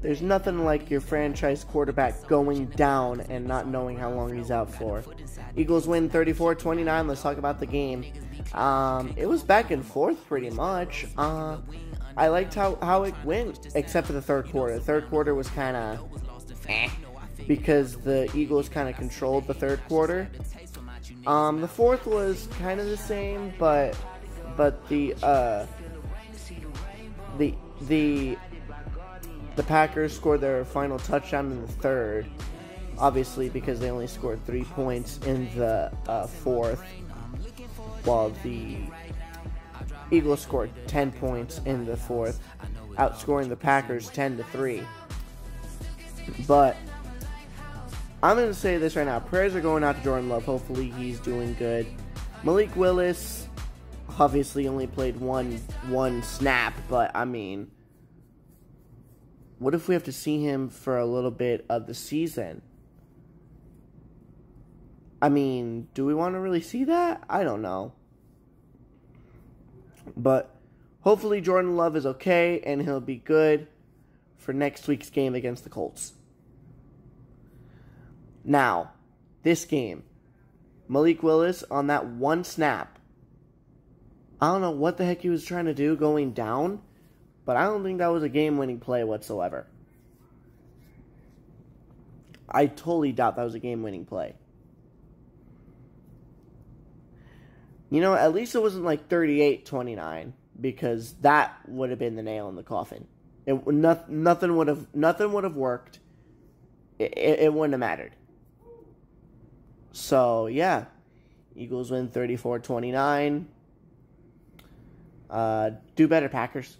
There's nothing like your franchise quarterback going down and not knowing how long he's out for. Eagles win 34 29. Let's talk about the game. Um, it was back and forth pretty much. Uh, I liked how, how it went, except for the third quarter. The third quarter was kind of eh, because the Eagles kind of controlled the third quarter. Um, the fourth was kind of the same, but but the uh, the the the Packers scored their final touchdown in the third, obviously because they only scored three points in the uh, fourth, while the Eagles scored 10 points in the fourth, outscoring the Packers 10 to 3. But I'm going to say this right now. Prayers are going out to Jordan Love. Hopefully he's doing good. Malik Willis obviously only played one one snap, but I mean what if we have to see him for a little bit of the season? I mean, do we want to really see that? I don't know. But hopefully Jordan Love is okay and he'll be good for next week's game against the Colts. Now, this game, Malik Willis on that one snap. I don't know what the heck he was trying to do going down, but I don't think that was a game winning play whatsoever. I totally doubt that was a game winning play. You know, at least it wasn't like 38 29 because that would have been the nail in the coffin. It, nothing would have nothing would have worked. It, it, it wouldn't have mattered. So, yeah. Eagles win 34 29. Uh, do better, Packers.